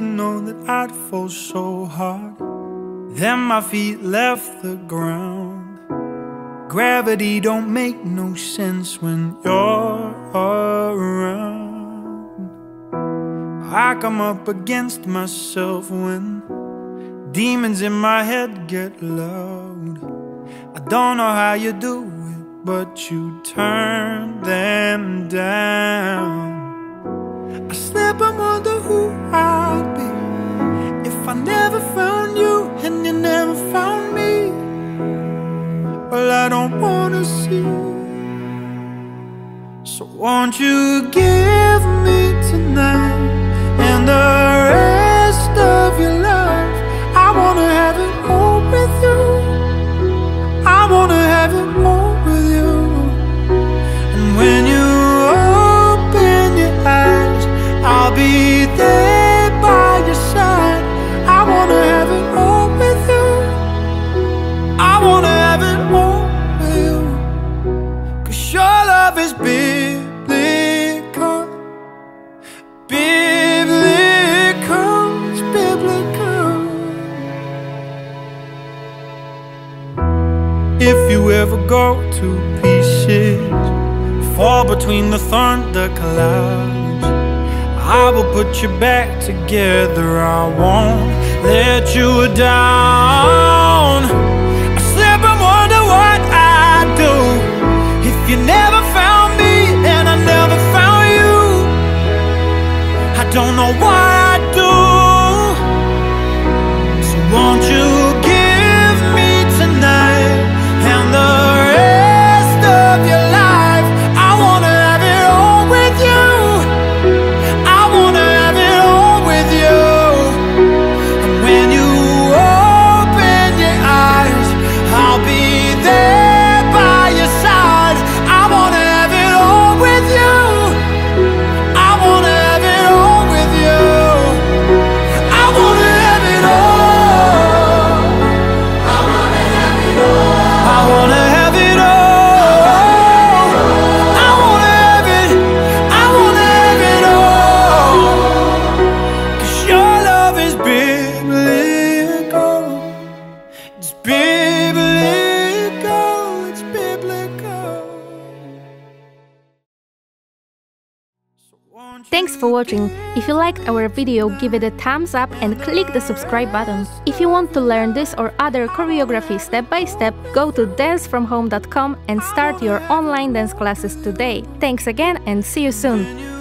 known that I'd fall so hard. Then my feet left the ground. Gravity don't make no sense when you're around. I come up against myself when demons in my head get loud. I don't know how you do it, but you turn them wanna see. So won't you give If you ever go to pieces, fall between the thunder clouds, I will put you back together. I won't let you down. I slip and wonder what I'd do if you never found me and I never found you. I don't know what love biblical. It's biblical. It's biblical. Thanks for watching. If you liked our video, give it a thumbs up and click the subscribe button. If you want to learn this or other choreography step by step, go to dancefromhome.com and start your online dance classes today. Thanks again and see you soon.